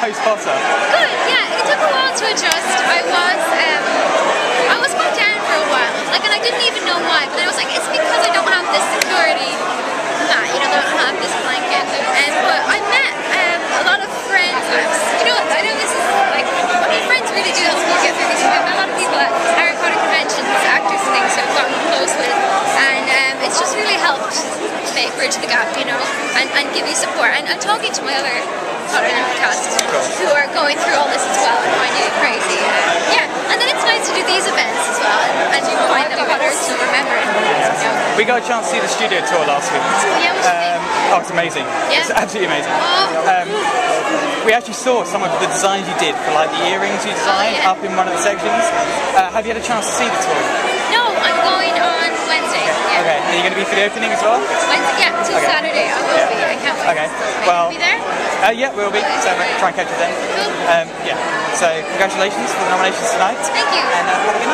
Post Potter? Good, yeah. It took a while to adjust. I was, um, I was quite down for a while. Like, and I didn't even know why. But I was like, it's because I don't have this security mat. You know, I don't have this blanket. And but I met um, a lot of friends. I was, you know, I know this is like friends really do help you get through these. I've met a lot of people at Harry Potter conventions, actors and things, who I've gotten close with, and um, it's just really helped make bridge the gap, you know, and, and give you support. And, and talking to my other Tottenham cast who are going through all this as well and finding it crazy. Yeah, and then it's nice to do these events as well and, you find them better to remember. You know? We got a chance to see the studio tour last week. Yeah? Um, oh, it's amazing. Yeah. It's absolutely amazing. Oh. Um, we actually saw some of the designs you did for like the earrings you designed Oh, yeah. up in one of the sections. Uh, have you had a chance to see the tour? No, I'm going on Wednesday. Yeah. Okay, are you going to be for the opening as well? Wednesday, yeah, till Okay. Saturday. I will be. I can't wait. Okay, well, you be there? Uh, yeah, we'll be. So we'll try and catch you then. Um, yeah. So congratulations for the nominations tonight. Thank you. And uh,